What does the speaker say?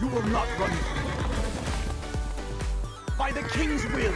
You will not run By the king's will.